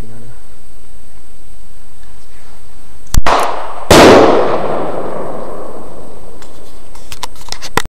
其他的。